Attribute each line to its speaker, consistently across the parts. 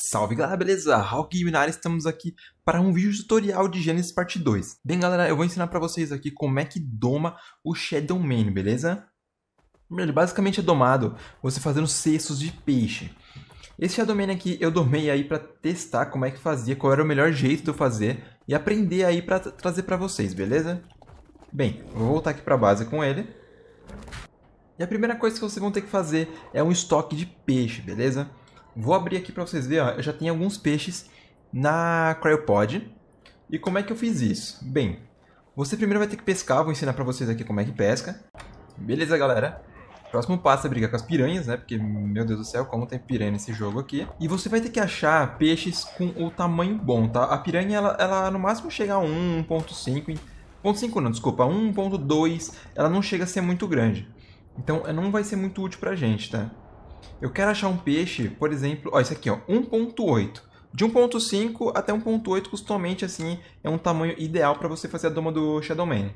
Speaker 1: Salve galera, beleza? Hawk Minar, estamos aqui para um vídeo tutorial de Gênesis parte 2. Bem galera, eu vou ensinar para vocês aqui como é que doma o Shadow Man, beleza? Ele basicamente é domado você fazendo cestos de peixe. Esse Shadow Man aqui eu domei aí para testar como é que fazia, qual era o melhor jeito de eu fazer e aprender aí para trazer para vocês, beleza? Bem, vou voltar aqui para a base com ele. E a primeira coisa que vocês vão ter que fazer é um estoque de peixe, beleza? Vou abrir aqui para vocês verem, ó, eu já tenho alguns peixes na Cryopod. E como é que eu fiz isso? Bem, você primeiro vai ter que pescar, vou ensinar para vocês aqui como é que pesca. Beleza, galera? Próximo passo é brigar com as piranhas, né? Porque, meu Deus do céu, como tem piranha nesse jogo aqui. E você vai ter que achar peixes com o tamanho bom, tá? A piranha, ela, ela no máximo chega a 1, 1.5... 1.5 não, desculpa, 1.2, ela não chega a ser muito grande. Então, não vai ser muito útil pra gente, tá? Eu quero achar um peixe, por exemplo, ó, esse aqui, ó, 1.8. De 1.5 até 1.8, costumamente, assim, é um tamanho ideal para você fazer a doma do Shadowman.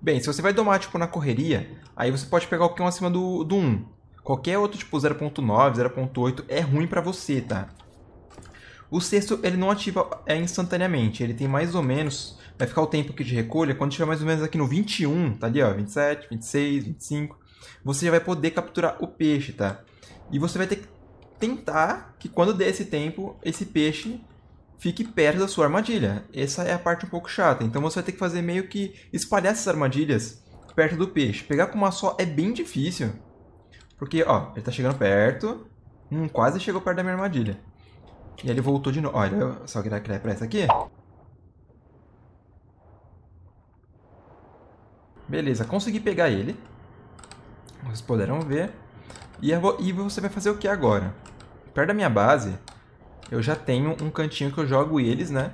Speaker 1: Bem, se você vai domar, tipo, na correria, aí você pode pegar o que é acima do, do 1. Qualquer outro, tipo, 0.9, 0.8 é ruim para você, tá? O sexto, ele não ativa é, instantaneamente. Ele tem mais ou menos... Vai ficar o tempo aqui de recolha quando tiver mais ou menos aqui no 21, tá ali, ó, 27, 26, 25. Você já vai poder capturar o peixe, tá? E você vai ter que tentar que quando der esse tempo, esse peixe fique perto da sua armadilha. Essa é a parte um pouco chata. Então você vai ter que fazer meio que espalhar essas armadilhas perto do peixe. Pegar com uma só é bem difícil. Porque, ó, ele tá chegando perto. Hum, quase chegou perto da minha armadilha. E ele voltou de novo. Olha, só que ele pra essa aqui. Beleza, consegui pegar ele. Vocês poderão ver. E, e você vai fazer o que agora? Perto da minha base, eu já tenho um cantinho que eu jogo eles, né?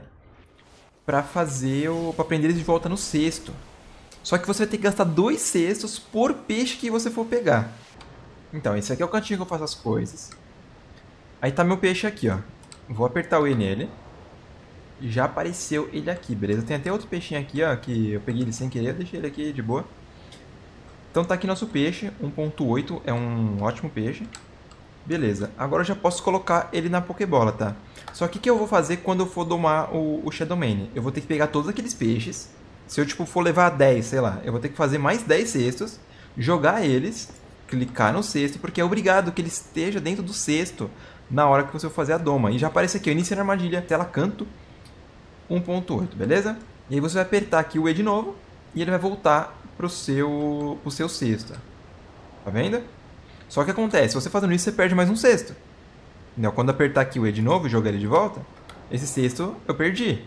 Speaker 1: Pra fazer o... pra prender eles de volta no cesto. Só que você vai ter que gastar dois cestos por peixe que você for pegar. Então, esse aqui é o cantinho que eu faço as coisas. Aí tá meu peixe aqui, ó. Vou apertar o E nele. Já apareceu ele aqui, beleza? Tem até outro peixinho aqui, ó, que eu peguei ele sem querer, deixei ele aqui de boa. Então tá aqui nosso peixe, 1.8, é um ótimo peixe. Beleza, agora eu já posso colocar ele na Pokébola, tá? Só que o que eu vou fazer quando eu for domar o, o Shadowmane? Eu vou ter que pegar todos aqueles peixes. Se eu tipo, for levar 10, sei lá, eu vou ter que fazer mais 10 cestos, jogar eles, clicar no cesto, porque é obrigado que ele esteja dentro do cesto na hora que você for fazer a doma. E já aparece aqui, inicia na armadilha, tela canto 1.8, beleza? E aí você vai apertar aqui o E de novo, e ele vai voltar pro seu, pro seu cesto. Tá vendo? Só que acontece, você fazendo isso, você perde mais um cesto. Entendeu? Quando apertar aqui o E de novo e jogar ele de volta, esse cesto eu perdi.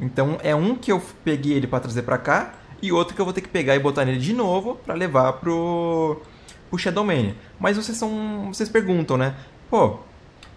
Speaker 1: Então é um que eu peguei ele para trazer para cá e outro que eu vou ter que pegar e botar nele de novo para levar pro pro Shadowmania. Mas vocês são, vocês perguntam, né? Pô,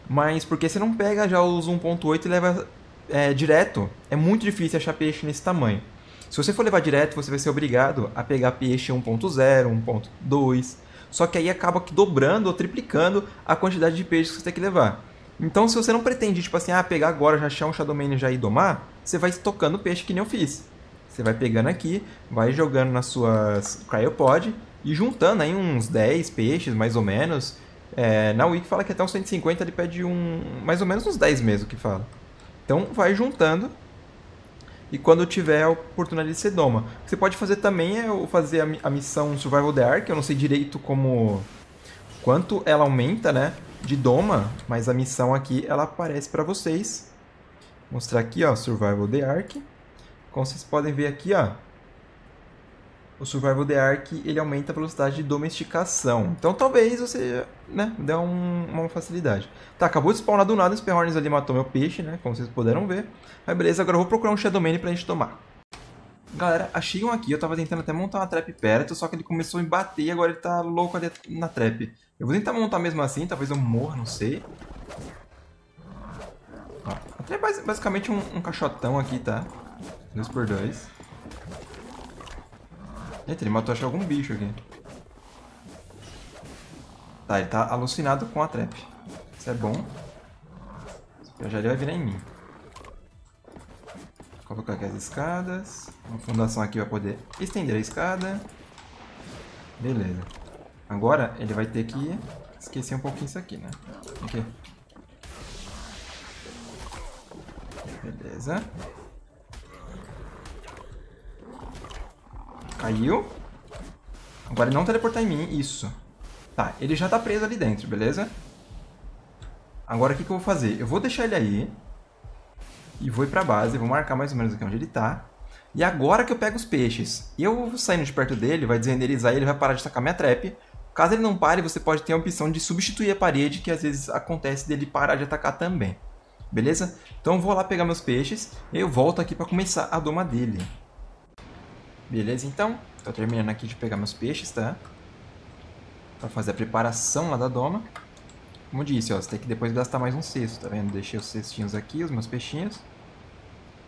Speaker 1: mas por que você não pega já os 1.8 e leva é, direto? É muito difícil achar peixe nesse tamanho. Se você for levar direto, você vai ser obrigado a pegar peixe 1.0, 1.2. Só que aí acaba dobrando ou triplicando a quantidade de peixes que você tem que levar. Então, se você não pretende, tipo assim, ah, pegar agora, já achar um Shadowman e já ir domar, você vai tocando peixe que nem eu fiz. Você vai pegando aqui, vai jogando nas suas Cryopod e juntando aí uns 10 peixes, mais ou menos. É, na Wiki fala que até uns 150 ele pede um, mais ou menos uns 10 mesmo que fala. Então, vai juntando e quando tiver a oportunidade de ser doma. O que você pode fazer também é fazer a, missão Survival the Ark, eu não sei direito como quanto ela aumenta, né, de doma, mas a missão aqui ela aparece para vocês. Vou mostrar aqui, ó, Survival the Ark. Como vocês podem ver aqui, ó, o Survival the Ark ele aumenta a velocidade de domesticação. Então talvez você né, dê um, uma facilidade. Tá, acabou de spawnar do nada, o Sperhorns ali matou meu peixe, né? Como vocês puderam ver. Mas beleza, agora eu vou procurar um Shadowman pra gente tomar. Galera, achei um aqui, eu tava tentando até montar uma trap perto, só que ele começou a me bater e agora ele tá louco ali na trap. Eu vou tentar montar mesmo assim, talvez eu morra, não sei. Ó, a trap é basicamente um, um caixotão aqui, tá? 2x2. Eita, ele matou acho algum bicho aqui. Tá, ele tá alucinado com a trap. Isso é bom. Já ele vai virar em mim. Vou colocar aqui as escadas. Uma fundação aqui vai poder estender a escada. Beleza. Agora ele vai ter que esquecer um pouquinho isso aqui, né? Aqui. Beleza. Caiu. Agora ele não teleportar em mim. Isso. Tá, ele já tá preso ali dentro, beleza? Agora o que, que eu vou fazer? Eu vou deixar ele aí. E vou ir pra base. Vou marcar mais ou menos aqui onde ele tá. E agora que eu pego os peixes, eu saindo de perto dele, vai desrenderizar ele vai parar de atacar minha trap. Caso ele não pare, você pode ter a opção de substituir a parede, que às vezes acontece dele parar de atacar também. Beleza? Então eu vou lá pegar meus peixes e eu volto aqui para começar a doma dele. Beleza, então. Tô terminando aqui de pegar meus peixes, tá? Pra fazer a preparação lá da doma. Como disse, ó, você tem que depois gastar mais um cesto, tá vendo? Deixei os cestinhos aqui, os meus peixinhos.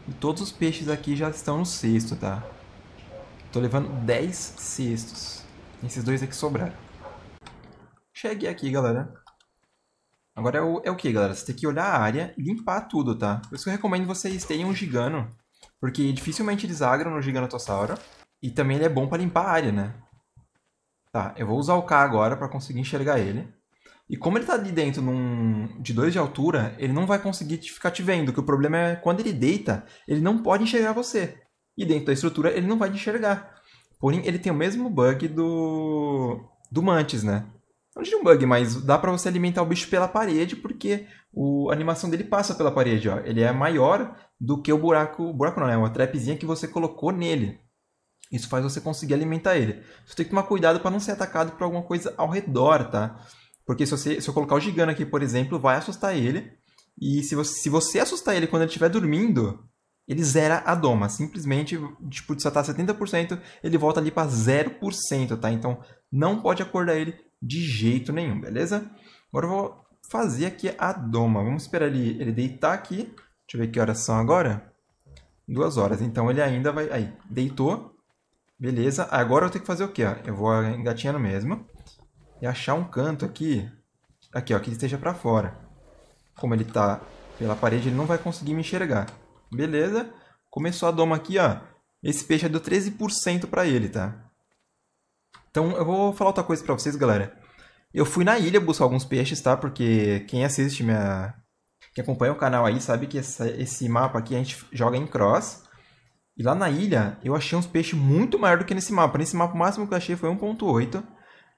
Speaker 1: E todos os peixes aqui já estão no cesto, tá? Tô levando 10 cestos. Esses dois aqui sobraram. Cheguei aqui, galera. Agora é o, é o que, galera? Você tem que olhar a área e limpar tudo, tá? Por isso que eu recomendo vocês terem um gigano. Porque dificilmente eles agram no giganotossauro. E também ele é bom para limpar a área, né? Tá, eu vou usar o K agora para conseguir enxergar ele. E como ele tá ali dentro num, de 2 de altura, ele não vai conseguir ficar te vendo. Que o problema é quando ele deita, ele não pode enxergar você. E dentro da estrutura ele não vai te enxergar. Porém, ele tem o mesmo bug do, do Mantis, né? Não diria um bug, mas dá para você alimentar o bicho pela parede, porque o, a animação dele passa pela parede, ó. Ele é maior do que o buraco... Buraco não, é uma trapzinha que você colocou nele. Isso faz você conseguir alimentar ele. Você tem que tomar cuidado para não ser atacado por alguma coisa ao redor, tá? Porque se, você, se eu colocar o gigante aqui, por exemplo, vai assustar ele. E se você, se você assustar ele quando ele estiver dormindo, ele zera a doma. Simplesmente, tipo, se você tá 70%, ele volta ali para 0%, tá? Então, não pode acordar ele de jeito nenhum, beleza? Agora eu vou fazer aqui a doma. Vamos esperar ele, ele deitar aqui. Deixa eu ver que horas são agora. Duas horas. Então ele ainda vai... Aí, deitou. Beleza. Agora eu tenho que fazer o quê? Ó? Eu vou engatinhando mesmo. E achar um canto aqui. Aqui, ó. Que esteja pra fora. Como ele tá pela parede, ele não vai conseguir me enxergar. Beleza. Começou a doma aqui, ó. Esse peixe deu 13% pra ele, tá? Então eu vou falar outra coisa pra vocês, galera. Eu fui na ilha buscar alguns peixes, tá? Porque quem assiste minha... Quem acompanha o canal aí sabe que essa, esse mapa aqui a gente joga em cross. E lá na ilha eu achei uns peixes muito maior do que nesse mapa. Nesse mapa o máximo que eu achei foi 1.8.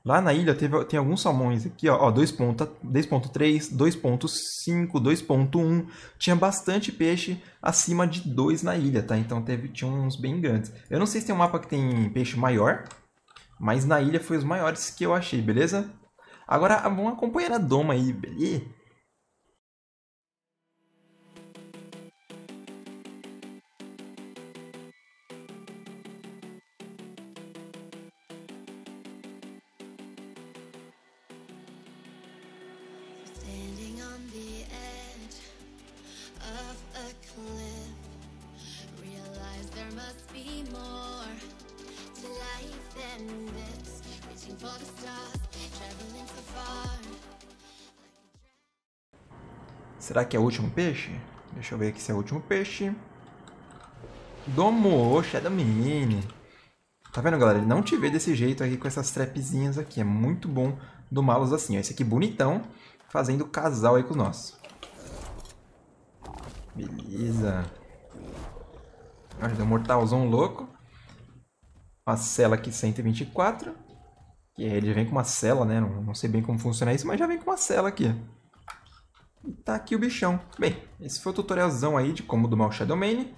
Speaker 1: Lá na ilha teve, tem alguns salmões aqui, ó, ó 2.3, 2.5, 2.1. Tinha bastante peixe acima de 2 na ilha, tá? Então teve, tinha uns bem grandes. Eu não sei se tem um mapa que tem peixe maior, mas na ilha foi os maiores que eu achei, beleza? Agora vamos acompanhar a doma aí, beleza?
Speaker 2: For the stars.
Speaker 1: Será que é o último peixe? Deixa eu ver aqui se é o último peixe. Domou, Shadow Mini. Tá vendo, galera? Ele não te vê desse jeito aqui com essas trapzinhas aqui. É muito bom domá-los assim. Esse aqui bonitão, fazendo casal aí com o nosso. Beleza. Olha, deu um mortalzão louco. Uma cela aqui 124. E aí ele vem com uma cela, né? Não, não sei bem como funciona isso, mas já vem com uma cela aqui. E tá aqui o bichão. Bem, esse foi o tutorialzão aí de como domar o Shadow Mane.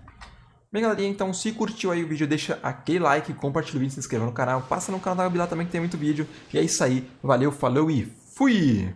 Speaker 1: Bem, galerinha, então se curtiu aí o vídeo, deixa aquele like, compartilha o vídeo, se inscreva no canal, passa no canal da Gabilá também que tem muito vídeo. E é isso aí, valeu, falou e fui!